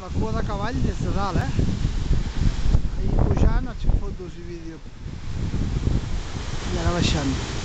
la cua de cavall des de dalt, eh? Ahir pujant, haig fer fotos i vídeo. I ara baixant.